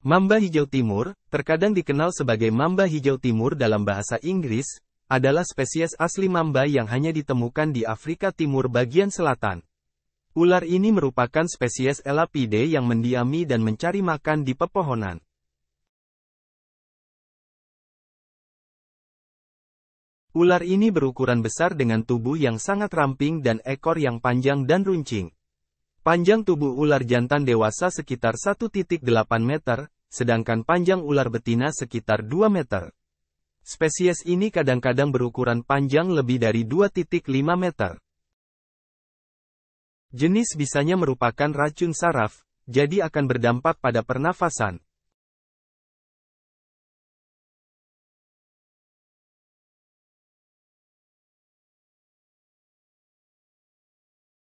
Mamba hijau timur, terkadang dikenal sebagai mamba hijau timur dalam bahasa Inggris, adalah spesies asli mamba yang hanya ditemukan di Afrika Timur bagian selatan. Ular ini merupakan spesies Elapide yang mendiami dan mencari makan di pepohonan. Ular ini berukuran besar dengan tubuh yang sangat ramping dan ekor yang panjang dan runcing. Panjang tubuh ular jantan dewasa sekitar 1.8 meter, sedangkan panjang ular betina sekitar 2 meter. Spesies ini kadang-kadang berukuran panjang lebih dari 2.5 meter. Jenis bisanya merupakan racun saraf, jadi akan berdampak pada pernafasan.